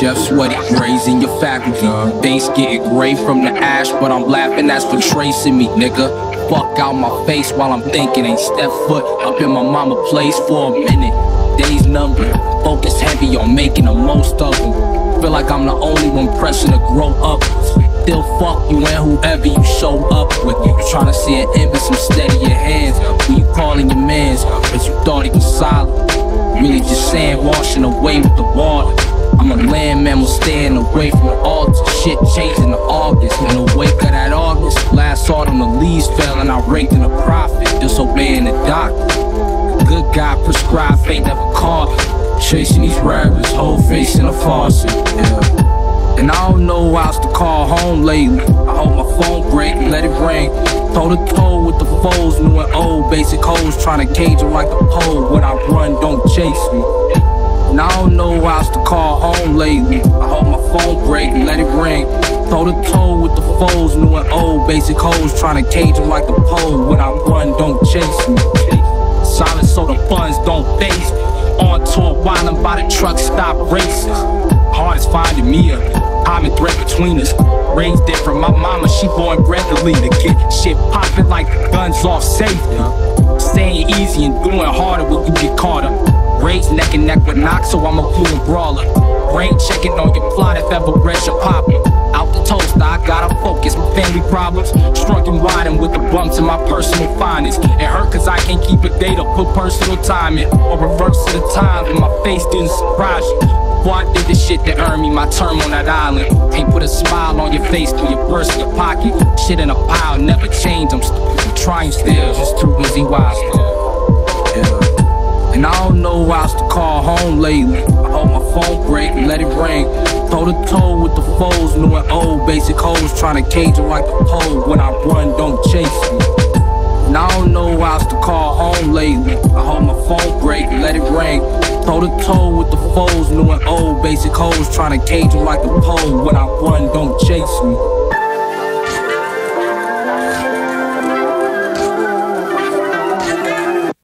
Chef sweaty, raising your faculty. Face getting gray from the ash, but I'm laughing, that's for tracing me, nigga. Fuck out my face while I'm thinking. Ain't step foot up in my mama place for a minute. Days numbered, focus heavy on making the most of them. Feel like I'm the only one pressing to grow up. Still fuck you and whoever you show up with. You trying to see an end, but some steady your hands. When you calling your mans, but you thought he was solid. Really just saying, washing away with the water. I'm a land mammal staying away from the altar. Shit changing to August. In the wake of that August, last autumn the leaves fell and I raked in a profit, disobeying the doctor. Good guy prescribed fate never called. Chasing these rappers, whole face in a faucet. Yeah. And I don't know how else to call home lately. I hold my phone break and let it ring. Toe to toe with the foes, new and old. Basic hoes trying to cage them like a pole. When I run, don't chase me. Lately. I hold my phone break let it ring. Toe to toe with the foes, new and old. Basic hoes trying to cage them like a pole. When I run, don't chase me. Silent so the funds don't face me. On tour, wildin' by the truck stop racing. Hard Hardest finding me a common thread between us. Raised different, my mama, she born bred to lead. The kid shit popping like guns off safety. Staying easy and doing harder when you get caught up. Raised neck and neck with Knox, so I'm a fluent brawler. Brain checking on your plot if ever pressure popping. Out the toaster, I gotta focus. My family problems, struck and riding with the bumps in my personal finest. It hurt cause I can't keep a date or put personal time in. Or reverse to the time, when my face didn't surprise you. Before I did the shit that earned me my term on that island. Can't put a smile on your face through your purse your pocket. Shit in a pile, never change. I'm, st- I'm trying still, just too busy wise. Yeah. And I don't know how else to call home lately. I hold my phone break and let it ring. Toe to toe with the foes, new and old. Basic hoes trying to cage them like a pole. When I run, don't chase me. And I don't know how else to call home lately. I hold my phone break and let it ring. Toe to toe with the foes, new and old. Basic hoes trying to cage them like a pole. When I run, don't chase me.